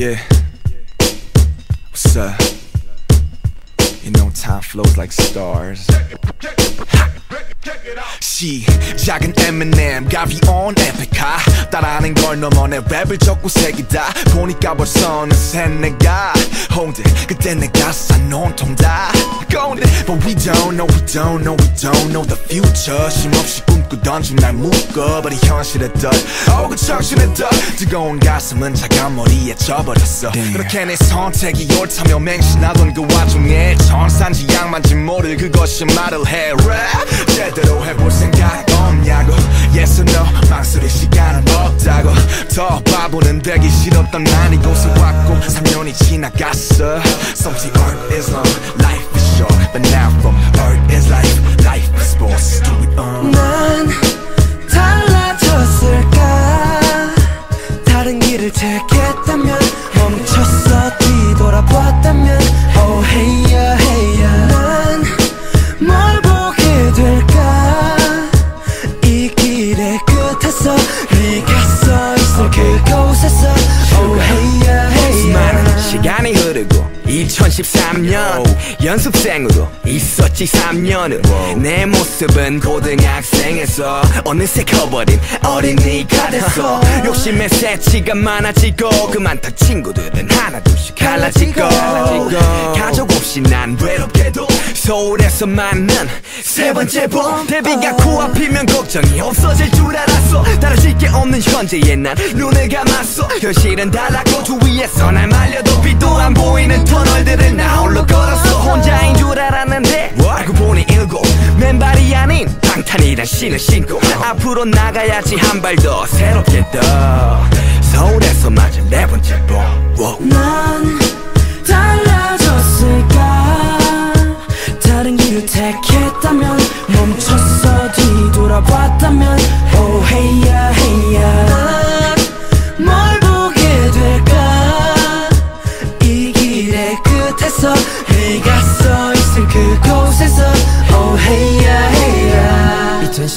Yeah. What's up? You know time flows like stars. 시작은 Eminem 가비 on 에픽하 따라하는 걸 넘어 내 랩을 적고 새기다 보니까 벌써 어느새 내가 홍대 그때 내가 싼 온통 다 건데 But we don't know we don't know we don't know the future 쉼없이 꿈 꾸던 중날 묶어버린 현실의 덜 오고 정신의 덜 뜨거운 가슴은 차가운 머리에 져버렸어. 그렇게 내 선택이 옳다며 맹신하던 그 와중에 천산지 양만지 모를 그것이 말을 해. 랩 제대로 해볼 생각 없냐고. Yes or no. 망설일 시간은 없다고. 더 바보는 되기 싫었던 난 이곳에 왔고 3년이 지나갔어. Some say art is long, life is short. But now from art is life, life is sports Do it on 2013년 연습생으로 있었지 3년을 내 모습은 고등학생에서 어느새 커버린 어린이가 됐어. 욕심의 새치가 많아지고 그만둔 친구들은 하나둘씩 갈라지고 가족 없이 난 외롭게도 서울에서 만난 세 번째 봄. 데뷔가 코앞이면 걱정이 없어질 줄 알았어. 다르실 게 없는 현재에 난 눈을 감았어. 현실은 달랐고 주위에서 날 말려도 빛도 안 보이는 터널들을 나 홀로 걸었어. 혼자인 줄 알았는데 알고 보니 일곱 맨발이 아닌 방탄이란 신을 신고 앞으로 나가야지 한 발 더 새롭게 떠. 서울에 다른 길을 택했다면 멈췄어 뒤돌아봤다면 Oh hey yeah hey yeah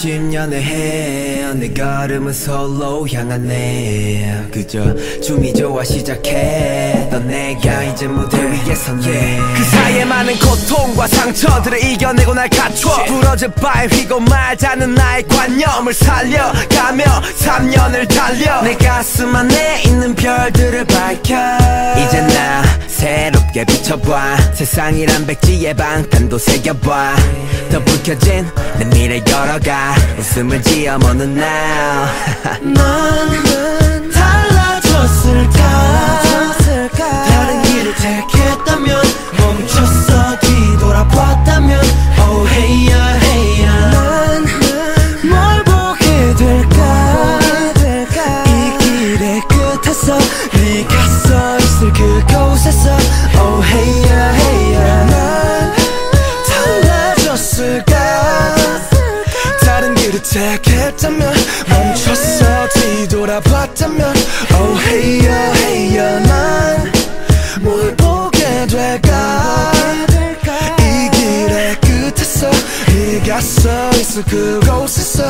2010년의 해, 내 걸음은 솔로 향하네. 그저 춤이 좋아 시작했던 내가 이제 무대 위에 섰네. 그 사이에 많은 고통과 상처들을 이겨내고 날 갖춰. 부러져 바에 휘고 말자는 나의 관념을 살려가며 3년을 달려. 내 가슴 안에 있는 별들을 밝혀. 이제 나 새롭게 비춰봐. 세상이란 백지에 방탄도 새겨봐. 더 불켜진 내 미래 열어가 웃음을 지어 먹는 now 했다면 멈췄어. 뒤돌아봤다면 Oh hey yeah hey yeah 난뭘 보게 될까? 이 길의 끝에서 네가 서 있을 그곳에서